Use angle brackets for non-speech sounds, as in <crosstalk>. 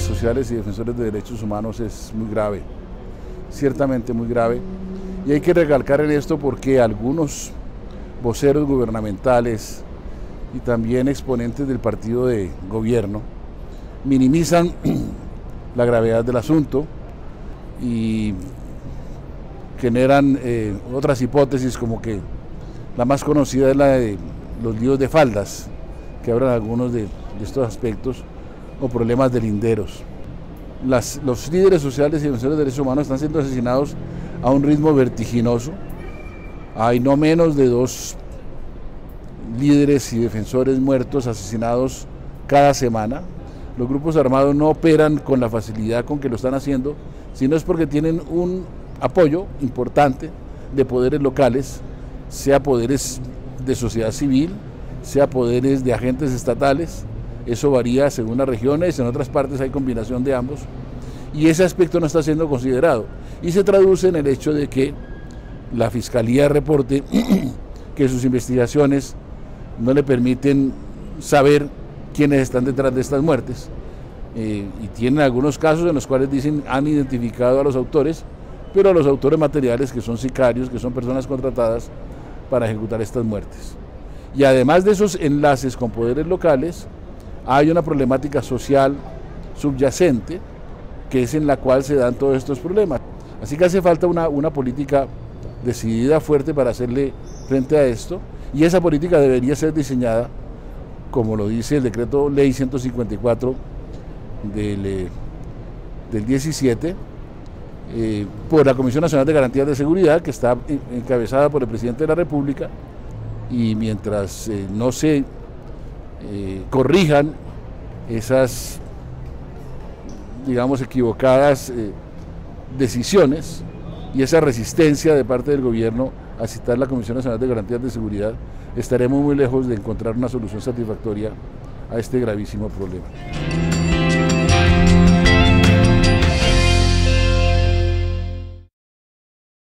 sociales y defensores de derechos humanos es muy grave, ciertamente muy grave. Y hay que recalcar en esto porque algunos voceros gubernamentales y también exponentes del partido de gobierno minimizan <clears throat> la gravedad del asunto y generan eh, otras hipótesis como que la más conocida es la de los líos de faldas, que hablan algunos de, estos aspectos, o problemas de linderos. los líderes sociales y defensores de derechos humanos están siendo asesinados a un ritmo vertiginoso. Hay no menos de dos líderes y defensores muertos asesinados cada semana. Los grupos armados no operan con la facilidad con que lo están haciendo, sino es porque tienen un apoyo importante de poderes locales, sea poderes de sociedad civil, sea poderes de agentes estatales, eso varía según las regiones, en otras partes hay combinación de ambos, y ese aspecto no está siendo considerado. Y se traduce en el hecho de que la Fiscalía reporte <clears throat> que sus investigaciones no le permiten saber quiénes están detrás de estas muertes. Eh, y tienen algunos casos en los cuales dicen han identificado a los autores, pero a los autores materiales que son sicarios, que son personas contratadas para ejecutar estas muertes. Y además de esos enlaces con poderes locales, hay una problemática social subyacente que es en la cual se dan todos estos problemas. Así que hace falta una, una política decidida, fuerte para hacerle frente a esto y esa política debería ser diseñada, como lo dice el decreto ley 154 del, eh, del 17, eh, por la Comisión Nacional de Garantías de Seguridad, que está encabezada por el presidente de la República, y mientras eh, no se corrijan esas, digamos, equivocadas decisiones y esa resistencia de parte del gobierno a citar la Comisión Nacional de Garantías de Seguridad, estaremos muy lejos de encontrar una solución satisfactoria a este gravísimo problema.